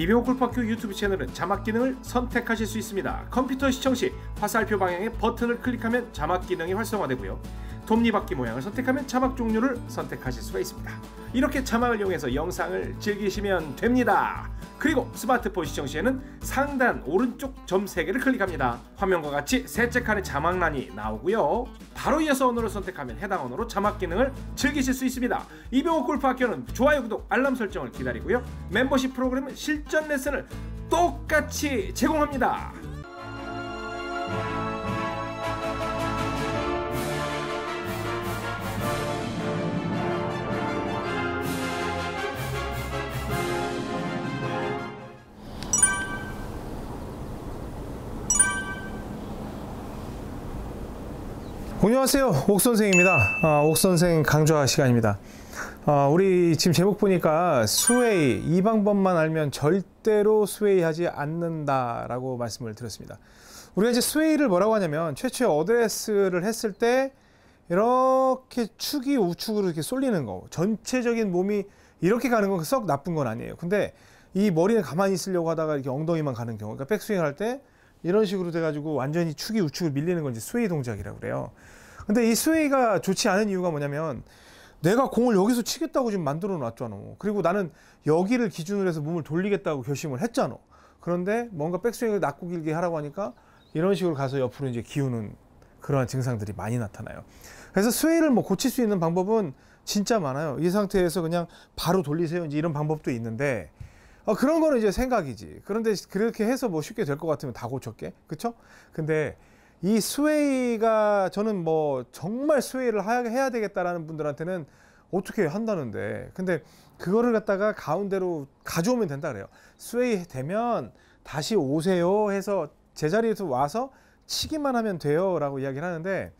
이병호 골프학교 유튜브 채널은 자막 기능을 선택하실 수 있습니다. 컴퓨터 시청 시 화살표 방향의 버튼을 클릭하면 자막 기능이 활성화되고요. 톱니바퀴 모양을 선택하면 자막 종류를 선택하실 수가 있습니다. 이렇게 자막을 이용해서 영상을 즐기시면 됩니다. 그리고 스마트폰 시청 시에는 상단 오른쪽 점 3개를 클릭합니다. 화면과 같이 셋째 칸의 자막란이 나오고요. 바로 이어서 언어를 선택하면 해당 언어로 자막 기능을 즐기실 수 있습니다. 이병호 골프 학교는 좋아요, 구독, 알람 설정을 기다리고요. 멤버십 프로그램은 실전 레슨을 똑같이 제공합니다. 안녕하세요. 옥선생입니다. 아, 옥선생 강좌 시간입니다. 아, 우리 지금 제목 보니까 sway 이 방법만 알면 절대로 sway 하지 않는다 라고 말씀을 드렸습니다. 우리가 이제 sway를 뭐라고 하냐면 최초의 어드레스를 했을 때 이렇게 축이 우측으로 이렇게 쏠리는 거 전체적인 몸이 이렇게 가는 건 썩 나쁜 건 아니에요. 근데 이 머리는 가만히 있으려고 하다가 이렇게 엉덩이만 가는 경우 그러니까 백스윙 할때 이런 식으로 돼가지고 완전히 축이 우측으로 밀리는 건 이제 sway 동작이라고 그래요. 근데 이 sway가 좋지 않은 이유가 뭐냐면 내가 공을 여기서 치겠다고 지금 만들어 놨잖아. 그리고 나는 여기를 기준으로 해서 몸을 돌리겠다고 결심을 했잖아. 그런데 뭔가 백스윙을 낮고 길게 하라고 하니까 이런 식으로 가서 옆으로 이제 기우는 그러한 증상들이 많이 나타나요. 그래서 sway를 뭐 고칠 수 있는 방법은 진짜 많아요. 이 상태에서 그냥 바로 돌리세요. 이제 이런 방법도 있는데 어, 그런 거는 이제 생각이지. 그런데 그렇게 해서 뭐 쉽게 될 것 같으면 다 고쳤게. 그쵸? 근데 이 sway가 저는 뭐 정말 sway를 해야 되겠다라는 분들한테는 어떻게 한다는데. 근데 그거를 갖다가 가운데로 가져오면 된다 그래요. sway 되면 다시 오세요 해서 제자리에서 와서 치기만 하면 돼요 라고 이야기를 하는데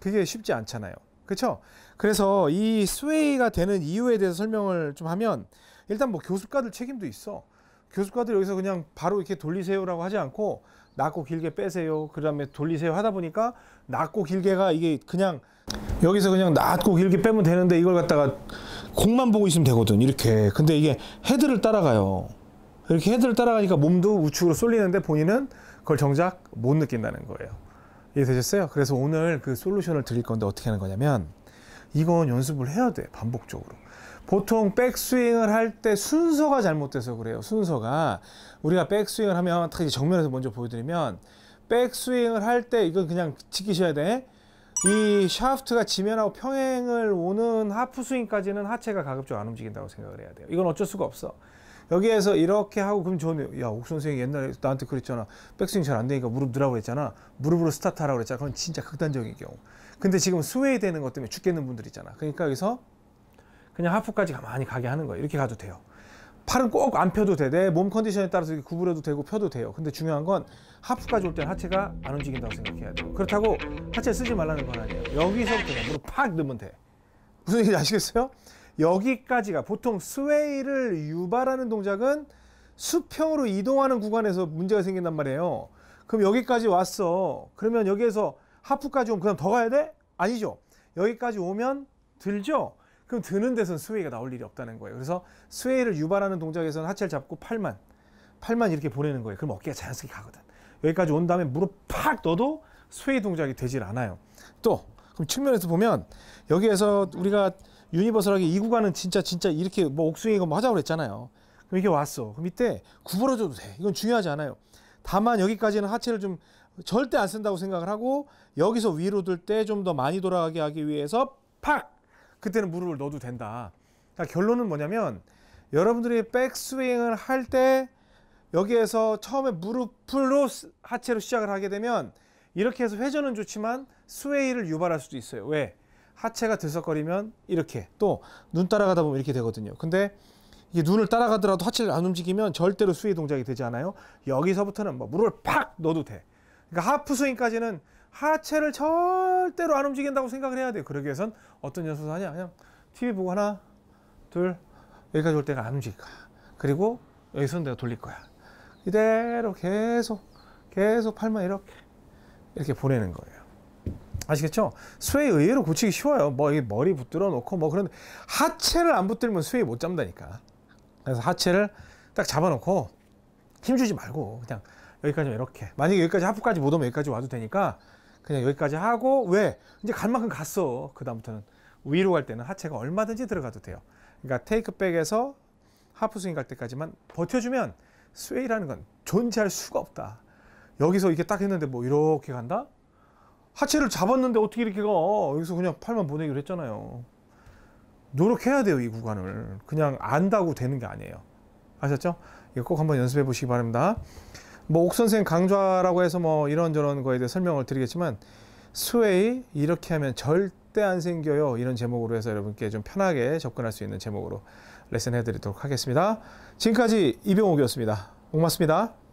그게 쉽지 않잖아요. 그렇죠? 그래서 이 sway가 되는 이유에 대해서 설명을 좀 하면 일단 뭐 교습가들 책임도 있어. 교습가들 여기서 그냥 바로 이렇게 돌리세요라고 하지 않고 낮고 길게 빼세요. 그 다음에 돌리세요 하다 보니까 낮고 길게가 이게 그냥 여기서 그냥 낮고 길게 빼면 되는데 이걸 갖다가 공만 보고 있으면 되거든. 이렇게. 근데 이게 헤드를 따라가요. 이렇게 헤드를 따라가니까 몸도 우측으로 쏠리는데 본인은 그걸 정작 못 느낀다는 거예요. 이해되셨어요? 그래서 오늘 그 솔루션을 드릴 건데 어떻게 하는 거냐면 이건 연습을 해야 돼. 반복적으로. 보통 백스윙을 할 때 순서가 잘못돼서 그래요. 순서가 우리가 백스윙을 하면 딱 정면에서 먼저 보여드리면 백스윙을 할 때 이건 그냥 지키셔야 돼. 이 샤프트가 지면하고 평행을 오는 하프 스윙까지는 하체가 가급적 안 움직인다고 생각을 해야 돼요. 이건 어쩔 수가 없어. 여기에서 이렇게 하고 그럼 저는 야 옥 선생이 옛날에 나한테 그랬잖아. 백스윙 잘 안 되니까 무릎 넣으라고 그랬잖아. 무릎으로 스타트 하라고 그랬잖아. 그건 진짜 극단적인 경우. 근데 지금 스웨이 되는 것 때문에 죽겠는 분들 있잖아. 그러니까 여기서 그냥 하프까지 가만히 가게 하는 거예요. 이렇게 가도 돼요. 팔은 꼭 안 펴도 돼. 내 몸 컨디션에 따라서 구부려도 되고 펴도 돼요. 근데 중요한 건 하프까지 올 때는 하체가 안 움직인다고 생각해야 돼요. 그렇다고 하체 쓰지 말라는 건 아니에요. 여기서부터 그냥 무릎 팍 넣으면 돼. 무슨 얘기인지 아시겠어요? 여기까지가 보통 스웨이를 유발하는 동작은 수평으로 이동하는 구간에서 문제가 생긴단 말이에요. 그럼 여기까지 왔어. 그러면 여기에서 하프까지 오면 그다음 더 가야 돼? 아니죠. 여기까지 오면 들죠? 그럼 드는 데선 스웨이가 나올 일이 없다는 거예요. 그래서 스웨이를 유발하는 동작에서는 하체를 잡고 팔만, 팔만 이렇게 보내는 거예요. 그럼 어깨가 자연스럽게 가거든. 여기까지 온 다음에 무릎 팍 넣어도 스웨이 동작이 되질 않아요. 또, 그럼 측면에서 보면 여기에서 우리가 universal하게 이 구간은 진짜 진짜 이렇게 뭐 옥스윙이고 뭐 하자고 그랬잖아요. 그럼 이게 왔어. 그럼 이때 구부러져도 돼. 이건 중요하지 않아요. 다만 여기까지는 하체를 좀 절대 안 쓴다고 생각을 하고 여기서 위로 들 때 좀 더 많이 돌아가게 하기 위해서 팍 그때는 무릎을 넣어도 된다. 그러니까 결론은 뭐냐면 여러분들이 백스윙을 할 때 여기에서 처음에 무릎으로 하체로 시작을 하게 되면 이렇게 해서 회전은 좋지만 스웨이를 유발할 수도 있어요. 왜? 하체가 들썩거리면 이렇게 또 눈 따라가다 보면 이렇게 되거든요. 근데 이게 눈을 따라가더라도 하체를 안 움직이면 절대로 스웨이 동작이 되지 않아요. 여기서부터는 뭐 무릎을 팍 넣어도 돼. 그러니까 하프 스윙까지는 하체를 절대로 안 움직인다고 생각을 해야 돼요. 그러기 위해선 어떤 연습을 하냐? 그냥 TV 보고 하나, 둘, 여기까지 올 때가 안 움직일 거야. 그리고 여기서 내가 돌릴 거야. 이대로 계속, 계속 팔만 이렇게, 이렇게 보내는 거예요. 아시겠죠? 스웨이 의외로 고치기 쉬워요. 뭐, 머리 붙들어 놓고 뭐 그런데 하체를 안 붙들면 스웨이 못 잡는다니까. 그래서 하체를 딱 잡아놓고 힘주지 말고 그냥 여기까지만 이렇게 만약에 여기까지 하프까지 못 오면 여기까지 와도 되니까 그냥 여기까지 하고 왜? 이제 갈 만큼 갔어. 그 다음부터는. 위로 갈 때는 하체가 얼마든지 들어가도 돼요. 그러니까 테이크백에서 하프 스윙 갈 때까지만 버텨주면 스웨이라는 건 존재할 수가 없다. 여기서 이렇게 딱 했는데 뭐 이렇게 간다? 하체를 잡았는데 어떻게 이렇게 가? 여기서 그냥 팔만 보내기로 했잖아요. 노력해야 돼요 이 구간을. 그냥 안다고 되는 게 아니에요. 아셨죠? 이거 꼭 한번 연습해 보시기 바랍니다 뭐 옥선생 강좌라고 해서 뭐 이런저런 거에 대해 설명을 드리겠지만 스웨이 이렇게 하면 절대 안 생겨요. 이런 제목으로 해서 여러분께 좀 편하게 접근할 수 있는 제목으로 레슨 해드리도록 하겠습니다. 지금까지 이병옥이었습니다. 고맙습니다